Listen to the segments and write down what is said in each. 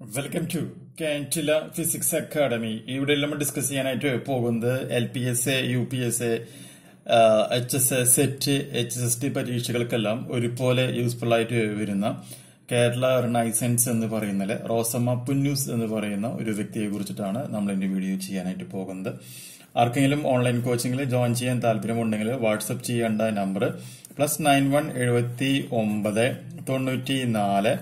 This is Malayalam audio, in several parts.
വെൽക്കം ടു കാന്റില ഫിസിക്സ് അക്കാഡമി ഇവിടെ നമ്മൾ ഡിസ്കസ് ചെയ്യാനായിട്ട് പോകുന്നത് L P S A U P S A H S A SET H S T പരീക്ഷകൾക്കെല്ലാം ഒരുപോലെ യൂസ്ഫുൾ ആയിട്ട് വരുന്ന കേരള റിനൈസൻസ് എന്ന് പറയുന്ന റോസമ്മ പുന്നൂസ് എന്ന് പറയുന്ന ഒരു വ്യക്തിയെ കുറിച്ചിട്ടാണ് നമ്മൾ ഇന്ന് വീഡിയോ ചെയ്യാനായിട്ട് പോകുന്നത്. ആർക്കെങ്കിലും ഓൺലൈൻ കോച്ചിങ്ങിൽ ജോയിൻ ചെയ്യാൻ താല്പര്യമുണ്ടെങ്കിൽ വാട്സപ്പ് ചെയ്യേണ്ട നമ്പർ പ്ലസ് നയൻ വൺ എഴുപത്തി ഒമ്പത് തൊണ്ണൂറ്റി നാല്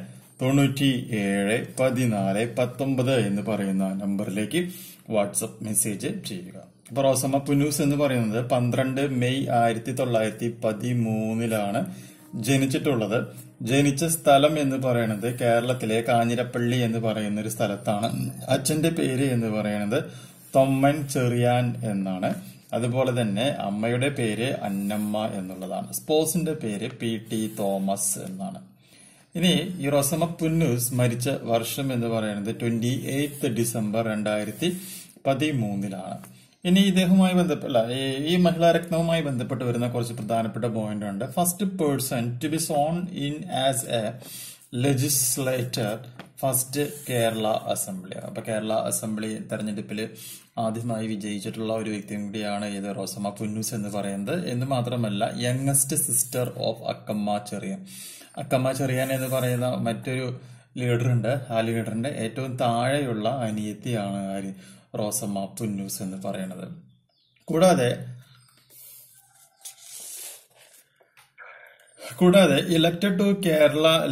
തൊണ്ണൂറ്റി ഏഴ് പതിനാല് പത്തൊമ്പത് എന്ന് പറയുന്ന നമ്പറിലേക്ക് വാട്സപ്പ് മെസ്സേജ് ചെയ്യുക. അപ്പൊ റോസമ്മ പുന്നൂസ് എന്ന് പറയുന്നത് പന്ത്രണ്ട് മെയ് ആയിരത്തി തൊള്ളായിരത്തി പതിമൂന്നിലാണ് ജനിച്ചിട്ടുള്ളത്. ജനിച്ച സ്ഥലം എന്ന് പറയുന്നത് കേരളത്തിലെ കാഞ്ഞിരപ്പള്ളി എന്ന് പറയുന്ന ഒരു സ്ഥലത്താണ്. അച്ഛന്റെ പേര് എന്ന് പറയുന്നത് തൊമ്മൻ ചെറിയാൻ എന്നാണ്. അതുപോലെ തന്നെ അമ്മയുടെ പേര് അന്നമ്മ എന്നുള്ളതാണ്. സ്പോസിന്റെ പേര് പി ടി തോമസ് എന്നാണ്. ഇനി യുറോസമ പുന്നൂസ് മരിച്ച വർഷം എന്ന് പറയുന്നത് ട്വന്റി എയ്ത്ത് ഡിസംബർ രണ്ടായിരത്തി പതിമൂന്നിലാണ് ഇനി ഇദ്ദേഹവുമായി ബന്ധപ്പെട്ട ഈ മഹിളാരത്നവുമായി ബന്ധപ്പെട്ട് വരുന്ന കുറച്ച് പ്രധാനപ്പെട്ട പോയിന്റ് ഉണ്ട്. First person to be sworn in as a legislator first Kerala assembly അപ്പൊ കേരള അസംബ്ലി തെരഞ്ഞെടുപ്പിൽ ആദ്യമായി വിജയിച്ചിട്ടുള്ള ഒരു വ്യക്തിയും കൂടിയാണ് ഇത് റോസമ്മ പുന്നൂസ് എന്ന് പറയുന്നത്. എന്ന് മാത്രമല്ല youngest sister of Akkamma Cherian Akkamma Cherian എന്ന് പറയുന്ന മറ്റൊരു ലീഡറുണ്ട് ആ ലീഡറിന്റെ ഏറ്റവും താഴെയുള്ള അനിയത്തിയാണ് ആര്? റോസമ്മ പുന്നൂസ് എന്ന് പറയുന്നത്. കൂടാതെ കൂടാതെ elected to Kerala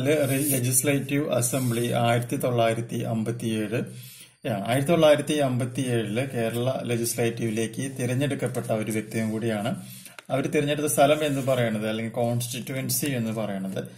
legislative assembly ആയിരത്തി തൊള്ളായിരത്തി അമ്പത്തിയേഴ് ആയിരത്തി തൊള്ളായിരത്തി അമ്പത്തി ഏഴിൽ കേരള ലെജിസ്ലേറ്റീവിലേക്ക് തിരഞ്ഞെടുക്കപ്പെട്ട ഒരു വ്യക്തിയും കൂടിയാണ്. അവർ തിരഞ്ഞെടുത്ത സ്ഥലം എന്ന് പറയുന്നത് അല്ലെങ്കിൽ കോൺസ്റ്റിറ്റ്യുവൻസി എന്ന് പറയുന്നത്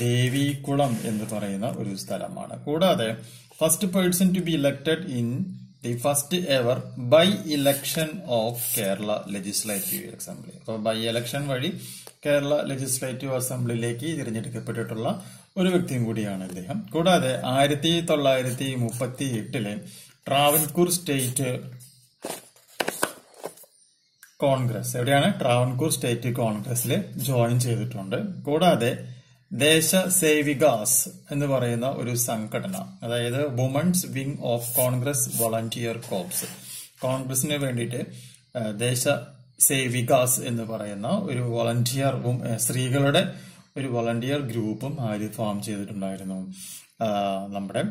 ദേവികുളം എന്ന് പറയുന്ന ഒരു സ്ഥലമാണ്. കൂടാതെ first person to be elected in the first ever by election of Kerala legislative assembly അപ്പോൾ ബൈ ഇലക്ഷൻ വഴി കേരള ലെജിസ്ലേറ്റീവ് അസംബ്ലിയിലേക്ക് തിരഞ്ഞെടുക്കപ്പെട്ടിട്ടുള്ള ഒരു വ്യക്തിയും കൂടിയാണ് അദ്ദേഹം കൂടാതെ ആയിരത്തി തൊള്ളായിരത്തി മുപ്പത്തി എട്ടിലെ ട്രാവൻകൂർ സ്റ്റേറ്റ് കോൺഗ്രസ് എവിടെയാണ്? ട്രാവൻകൂർ സ്റ്റേറ്റ് കോൺഗ്രസ്സിൽ ജോയിൻ ചെയ്തിട്ടുണ്ട്. കൂടാതെ ദേശസേവികാസ് എന്ന് പറയുന്ന ഒരു സംഘടന അതായത് women's wing of Congress volunteer corps കോൺഗ്രസിന് വേണ്ടിയിട്ട് ദേശ സേവികാസ് എന്ന് പറയുന്ന ഒരു വോളണ്ടിയർ സ്ത്രീകളുടെ ഒരു വോളണ്ടിയർ ഗ്രൂപ്പും ആര് ഫോം ചെയ്തിട്ടുണ്ടായിരുന്നു. നമ്മുടെ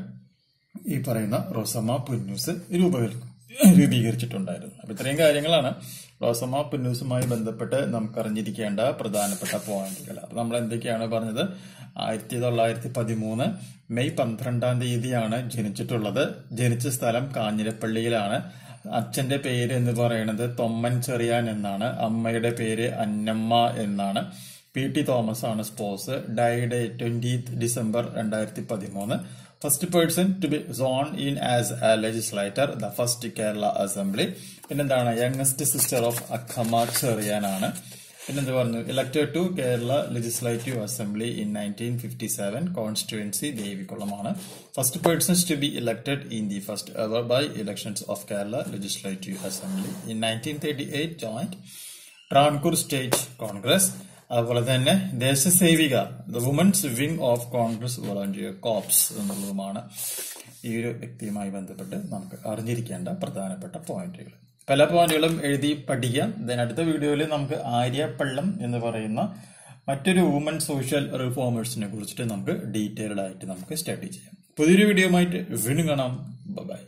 ഈ പറയുന്ന റോസമ്മ പുന്നൂസ് രൂപകൽക്കും രൂപീകരിച്ചിട്ടുണ്ടായിരുന്നു. അപ്പൊ ഇത്രയും കാര്യങ്ങളാണ് റോസമ്മ പുന്നൂസുമായി ബന്ധപ്പെട്ട് നമുക്ക് അറിഞ്ഞിരിക്കേണ്ട പ്രധാനപ്പെട്ട പോയിന്റുകൾ. അപ്പൊ നമ്മൾ എന്തൊക്കെയാണ് പറഞ്ഞത്? ആയിരത്തി തൊള്ളായിരത്തി പതിമൂന്ന് മെയ് പന്ത്രണ്ടാം തീയതിയാണ് ജനിച്ചിട്ടുള്ളത്. ജനിച്ച സ്ഥലം കാഞ്ഞിരപ്പള്ളിയിലാണ്. അച്ഛന്റെ പേര് എന്ന് പറയുന്നത് തൊമ്മൻ ചെറിയാൻ എന്നാണ്. അമ്മയുടെ പേര് അന്നമ്മ എന്നാണ്. പി ടി തോമസ് ആണ് സ്പോസ്. ഡൈഡ് ട്വന്റി ഡിസംബർ രണ്ടായിരത്തി പതിമൂന്ന് first person to be sworn in as a legislator the first Kerala assembly പിന്നെന്താണ് യങ്ങസ്റ്റ് സിസ്റ്റർ ഓഫ് അഖമ ചെറിയാനാണ് പിന്നെന്ത് പറഞ്ഞു elected to Kerala legislative assembly in nineteen fifty seven constituency ദേവികുളമാണ് first persons to be elected in the first ever by elections of Kerala legislative assembly in nineteen thirty eight joint Travancore state Congress അതുപോലെ തന്നെ Desasevika the women's wing of Congress volunteer corps എന്നുള്ളതുമാണ് ഈ ഒരു വ്യക്തിയുമായി ബന്ധപ്പെട്ട് നമുക്ക് അറിഞ്ഞിരിക്കേണ്ട പ്രധാനപ്പെട്ട പോയിന്റുകൾ. പല പോയിന്റുകളും എഴുതി പഠിക്കാം ദെൻ അടുത്ത വീഡിയോയിൽ നമുക്ക് ആര്യപ്പള്ളം എന്ന് പറയുന്ന മറ്റൊരു വുമൻ സോഷ്യൽ റിഫോമേഴ്സിനെ കുറിച്ചിട്ട് നമുക്ക് ഡീറ്റെയിൽഡ് ആയിട്ട് നമുക്ക് സ്റ്റഡി ചെയ്യാം. പുതിയൊരു വീഡിയോ ആയിട്ട് വീണ്ടും കാണാം. ബൈ